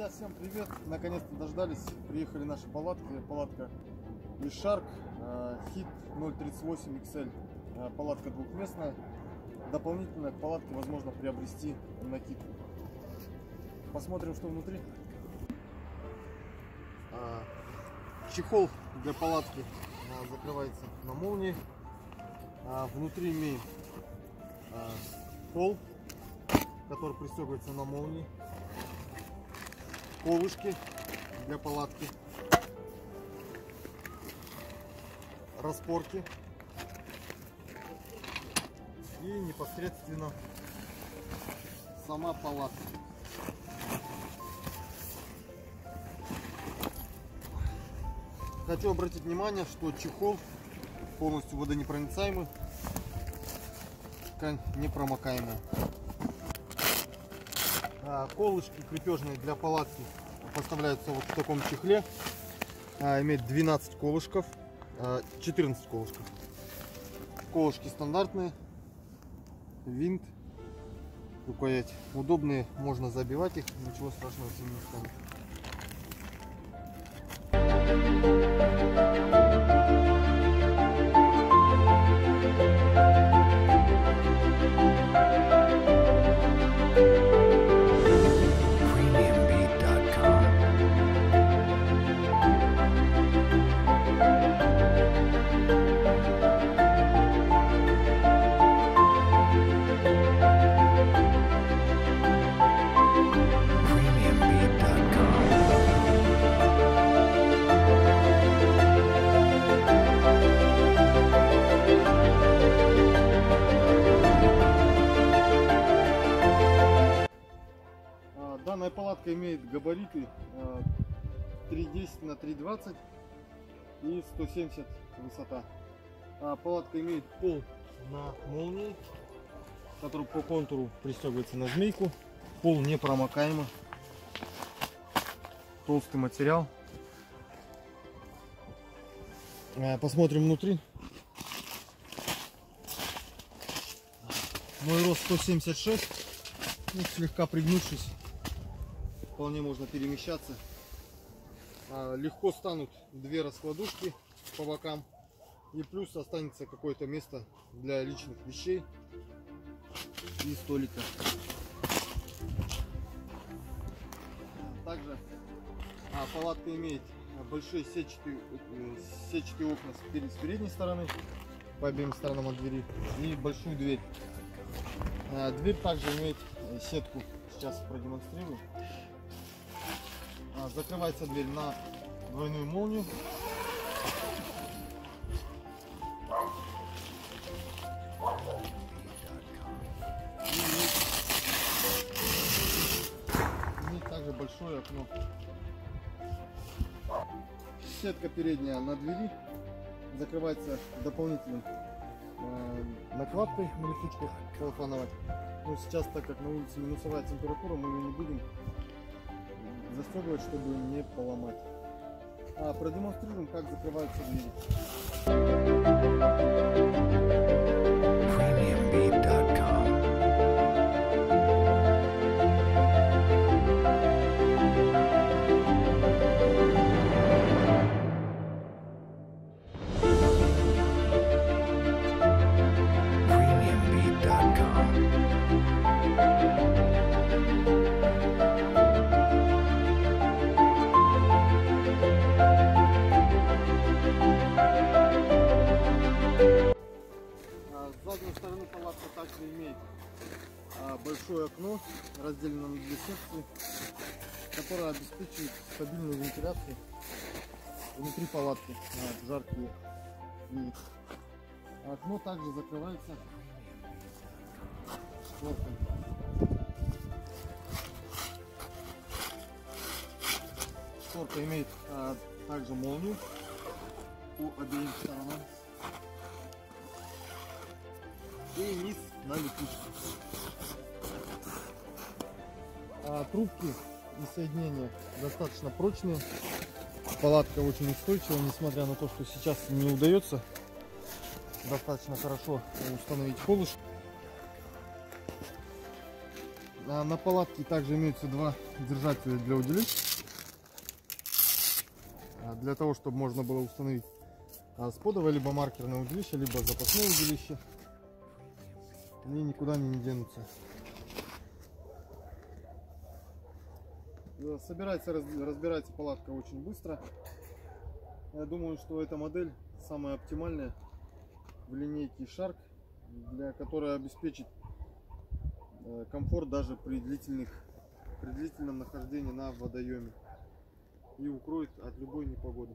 Друзья, всем привет! Наконец-то дождались. Приехали наши палатки. Палатка Лишарк, Хит 038 XL. Э, Палатка двухместная. Дополнительно к палатке возможно приобрести накидку. Посмотрим, что внутри. А, Чехол для палатки а, закрывается на молнии. А, Внутри имеет а, пол, который пристегивается на молнии колышки для палатки, распорки и непосредственно сама палатка. Хочу обратить внимание, что чехол полностью водонепроницаемый, ткань непромокаемая. А, колышки крепежные для палатки поставляются вот в таком чехле. А, имеет 12 колышков, 14 а, колышков. Колышки стандартные, винт, рукоять удобные, можно забивать их, ничего страшного с ними не станет. Данная палатка имеет габариты 3,10 э, на 3,20 и 170 высота. А палатка имеет пол на молнии, который по контуру пристегивается на змейку. Пол непромокаемый. Толстый материал. Э, посмотрим внутри. Мой рост 176, ну, слегка пригнувшись вполне можно перемещаться. А, легко станут две раскладушки по бокам. И плюс останется какое-то место для личных вещей и столика. Также а, палатка имеет большие сетчатые, э, сетчатые окна с передней стороны, по обеим сторонам от двери, и большую дверь. А, дверь также имеет сетку, сейчас продемонстрирую. А, закрывается дверь на двойную молнию. И также большое окно. Сетка передняя на двери закрывается дополнительной э, накладкой на летучках целлофановой. Но сейчас, так как на улице минусовая температура, мы ее не будем застегивать, чтобы не поломать. А продемонстрируем, как закрываются двери. Большое окно, разделено на две секции, которое обеспечивает стабильную вентиляцию внутри палатки на жаркие дни. Окно также закрывается шторкой. Шторка имеет а, также молнию по обеим сторонам и низ на летучку. А трубки и соединения достаточно прочные. Палатка очень устойчива, несмотря на то, что сейчас не удается достаточно хорошо установить колыш. А На палатке также имеются два держателя для удилищ. А, Для того, чтобы можно было установить а, сподовое либо маркерное удилище, либо запасное удилище. Они никуда не денутся. Собирается, раз- разбирается палатка очень быстро. Я думаю, что эта модель самая оптимальная в линейке Shark, для которой обеспечит э, комфорт даже при длительных при длительном нахождении на водоеме и укроет от любой непогоды.